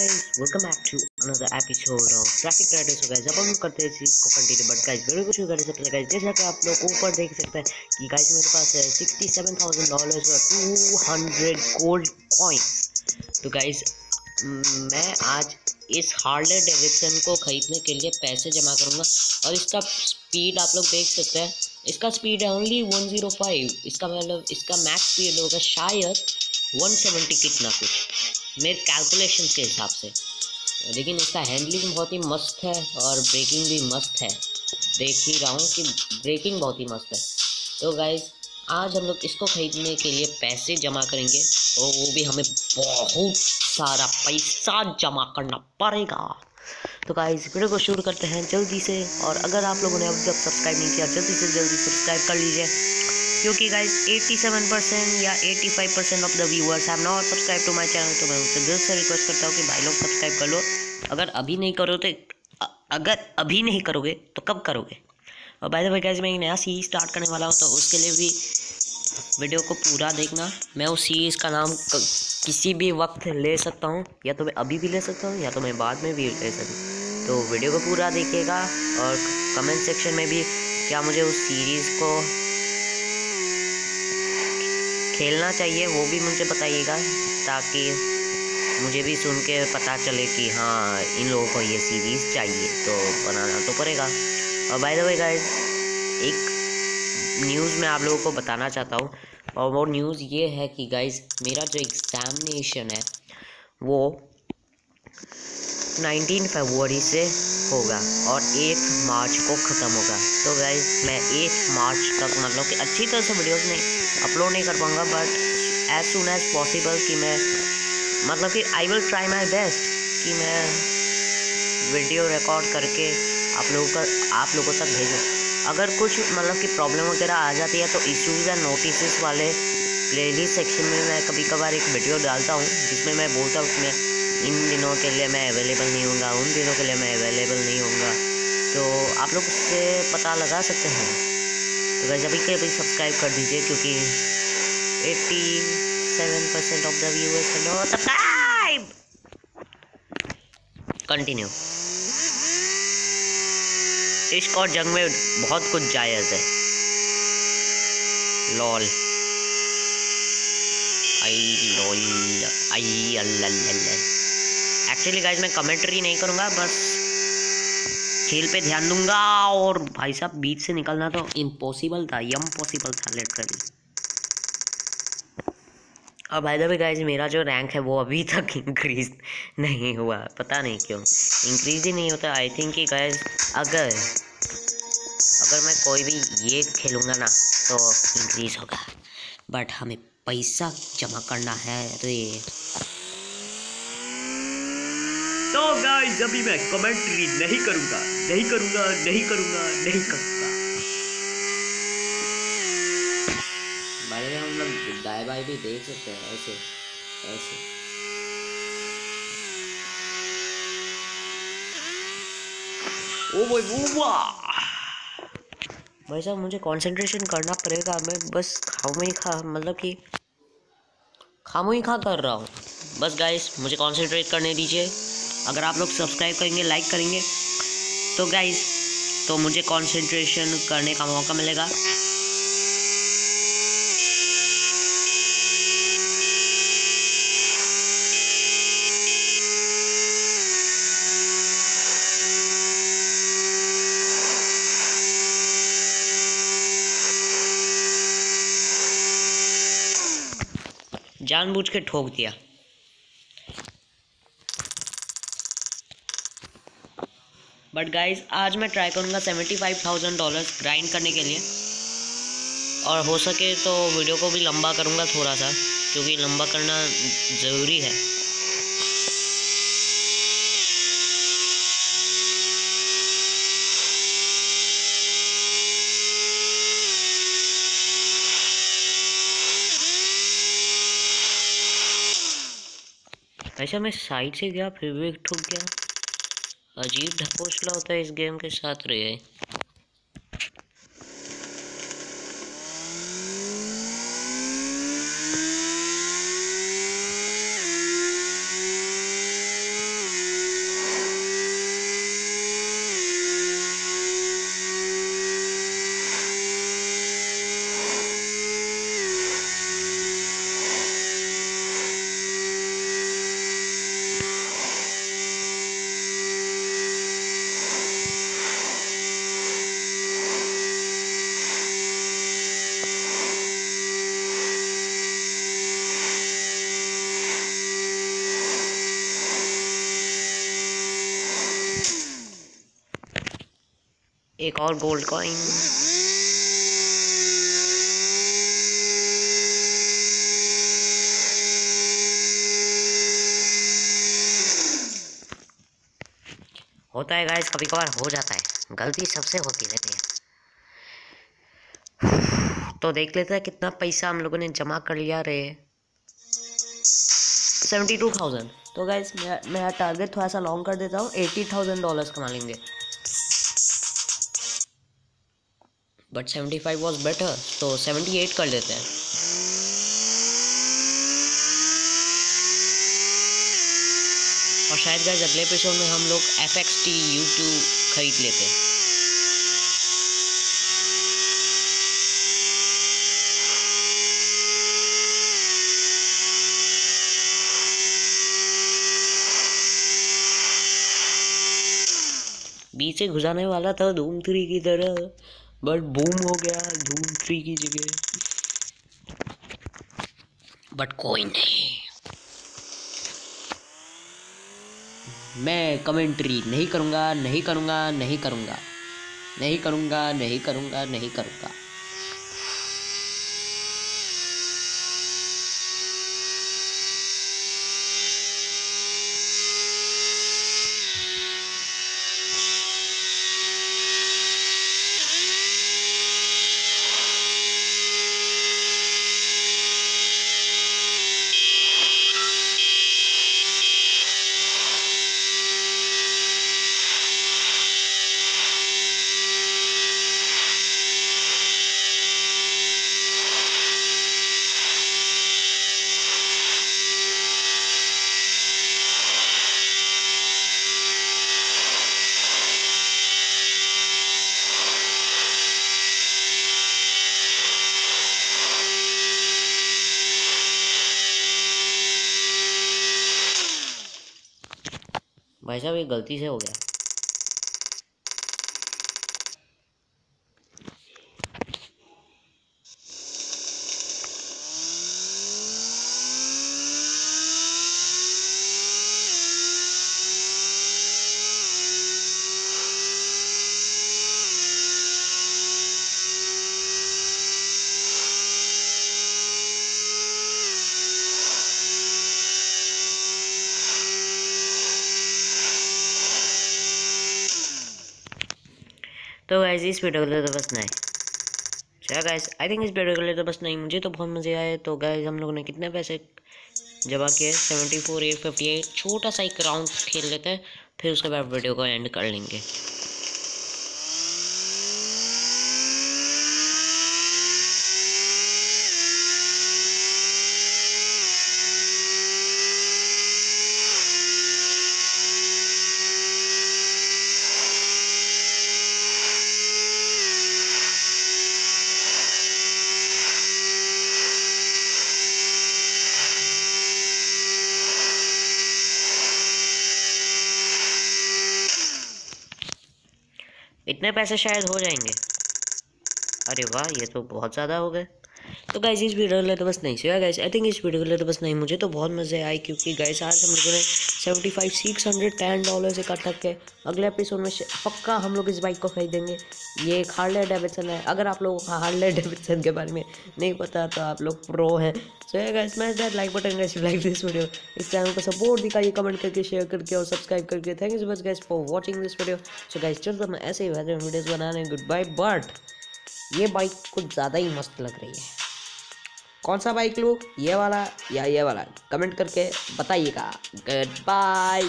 Welcome back to another episode of traffic rider so guys अब हम करते हैं इस को कंटिन्यू बट गाइस वीडियो को शुरू करने से पहले गाइस जैसा कि आप लोग ऊपर देख सकते हैं कि गाइस मेरे पास है 67000 डॉलर्स और 200 गोल्ड कॉइंस तो गाइस मैं आज इस हार्ले डेविडसन को खरीदने के लिए पैसे जमा करूँगा और इसका स्पीड आप लोग देख सकते हैं। इसका स्पीड है ओनली 105 इसका मतलब इसका मैक्स स्पीड होगा शायद 170 कितना कुछ। मेरे कैलकुलेशन के हिसाब से। लेकिन इसका हैंडलिंग बहुत ही मस्त है और ब्रेकिंग भी मस्त है। देख ही रहा हूँ कि ब्रेकिंग बहुत ही मस्त है। तो गाइज़ आज हम लोग इसको ख़रीदने के लिए पैसे जमा करेंगे और वो भी हमें बहुत सारा पैसा जमा करना पड़ेगा। तो गाइज़ वीडियो को शुरू करते हैं जल्दी से और अगर आप लोगों ने अब तक सब्सक्राइब नहीं किया, जल्दी से जल्दी सब्सक्राइब कर लीजिए। क्योंकि गाइस 87 परसेंट या 85 percent of the viewers have not subscribe to my channel तो मैं उनसे दिल से रिक्वेस्ट करता हूँ कि भाई लोग सब्सक्राइब कर लो। अगर अभी नहीं करो तो अगर अभी नहीं करोगे तो कब करोगे? और बाय द वे मैं एक नया सीरीज़ स्टार्ट करने वाला हूँ तो उसके लिए भी वीडियो को पूरा देखना। मैं उस सीरीज़ का नाम किसी भी वक्त ले सकता हूँ, या तो मैं अभी भी ले सकता हूँ, या तो मैं बाद में भी ले सकता तो वीडियो को पूरा देखिएगा, और कमेंट सेक्शन में भी क्या मुझे उस सीरीज़ को खेलना चाहिए, वो भी मुझे बताइएगा ताकि मुझे भी सुन के पता चले कि हाँ इन लोगों को ये सीरीज़ चाहिए तो बनाना तो पड़ेगा। और बाय द वे गाइस एक न्यूज़ मैं आप लोगों को बताना चाहता हूँ। और वो न्यूज़ ये है कि गाइस मेरा जो एग्ज़ामिनेशन है, वो 19 फरवरी से होगा और एक मार्च को ख़त्म होगा। तो गाइज़ मैं एक मार्च तक मतलब कि अच्छी तरह से वीडियोस नहीं अपलोड नहीं कर पाऊँगा but as soon as possible कि मैं मतलब कि I will try my best कि मैं वीडियो रिकॉर्ड करके आप लोगों का, आप लोगों तक भेजूँ। अगर कुछ मतलब कि प्रॉब्लम वगैरह आ जाती है तो इश्यूज़ एंड नोटिस वाले प्लेलिस्ट सेक्शन में मैं कभी कभार एक वीडियो डालता हूँ, जिसमें मैं बोलता हूँ कि मैं इन दिनों के लिए मैं अवेलेबल नहीं होऊँगा, उन दिनों के लिए मैं अवेलेबल नहीं होऊँगा। तो आप लोग उससे पता लगा सकते हैं। तो वैसे अभी के अभी सब्सक्राइब कर दीजिए, क्योंकि eighty seven percent of the viewers no subscribe continue इश्क और जंग में बहुत कुछ जायज़ है। लॉल आई लोल आई अल्लाह एक्चुअली गाइज़ मैं कमेंट्री नहीं करूँगा, बस खेल पे ध्यान दूँगा और भाई साहब बीच से निकलना तो इम्पॉसिबल था यम पॉसिबल था लेट कर और भाई द गाइज़ मेरा जो रैंक है वो अभी तक इंक्रीज नहीं हुआ, पता नहीं क्यों। इंक्रीज ही नहीं होता आई थिंक कि गाइज़ अगर अगर मैं कोई भी ये खेलूँगा ना तो इंक्रीज होगा। बट हमें पैसा जमा करना है रे तो गाइस अभी मैं कमेंट्री नहीं करूँगा नहीं करूँगा नहीं करूँगा नहीं करूँगा। बारे में हम लोग दाएँ बाएँ भी देख सकते हैं ऐसे ऐसे। ओ भाई वो भाई साहब मुझे कंसंट्रेशन करना पड़ेगा मैं बस खामो ही खा मतलब कि खामो ही खा कर रहा हूँ। बस गाइस मुझे कंसंट्रेट करने दीजिए। अगर आप लोग सब्सक्राइब करेंगे लाइक करेंगे तो गाइज़ तो मुझे कॉन्सेंट्रेशन करने का मौका मिलेगा। जानबूझ के ठोक दिया। बट गाइज़ आज मैं ट्राई करूँगा seventy five thousand dollar grind करने के लिए। और हो सके तो वीडियो को भी लंबा करूँगा थोड़ा सा क्योंकि लंबा करना ज़रूरी है। ऐसा मैं साइड से गया, फिर भी ठुक गया। अजीब ढकोसला होता है इस गेम के साथ रहे एक और गोल्ड कॉइन होता है गाइस कभी कभार हो जाता है। गलती सबसे होती रहती है। तो देख लेते हैं कितना पैसा हम लोगों ने जमा कर लिया रे। सेवेंटी टू थाउज़ेंड तो गाइस मेरा टारगेट थोड़ा सा लॉन्ग कर देता हूँ। एटी थाउज़ेंड डॉलर्स कमा लेंगे। But seventy five was better तो सेवेंटी एट कर लेते हैं। और शायद गाइस अगले एपिसोड में हम लोग एफ़ एक्स टी यूट्यूब खरीद लेते हैं। बीच से घुसाने वाला था धूम थ्री की तरह। बट बूम हो गया, धूम ट्री की जगह। बट कोई नहीं। मैं कमेंट्री नहीं करूँगा नहीं करूँगा नहीं करूँगा। नहीं करूँगा नहीं करूँगा, नहीं करूँगा। भाई साहब ये गलती से हो गया। तो गाइज़ इस वीडियो के लिए तो बस नहीं चलो गाइज़ आई थिंक इस वीडियो के लिए तो बस नहीं मुझे तो बहुत मज़े आए। तो गाइज़ हम लोगों ने कितने पैसे जमा किए? Seventy four eight fifty eight छोटा सा एक राउंड खेल लेते हैं। फिर उसके बाद वीडियो को एंड कर लेंगे। इतने पैसे शायद हो जाएँगे। अरे वाह ये तो बहुत ज़्यादा हो गए। तो गाइस इस वीडियो के लिए तो बस नहीं सोया गाइस आई थिंक इस वीडियो के लिए तो बस नहीं मुझे तो बहुत मज़े आए क्योंकि गाइस आज हम लोगों ने seventy five six hundred ten dollar से इकट्ठा के अगले एपिसोड में पक्का हम लोग इस बाइक को खरीदेंगे। ये एक हार्ले डेविडसन है। अगर आप लोगों को हार्ले डेविडसन के बारे में नहीं पता तो आप लोग प्रो हैं। So so, guys smash that like button guys like this video इस चैनल को सपोर्ट दिखाइए कमेंट करके शेयर करके और सब्सक्राइब करके। Thank you so much guys for watching this video so guys चलते मैं ऐसे ही वीडियोस बनाने। गुड बाय बट ये बाइक कुछ ज़्यादा ही मस्त लग रही है। कौन सा बाइक लूँ? ये वाला या ये वाला? कमेंट करके बताइएगा। Good bye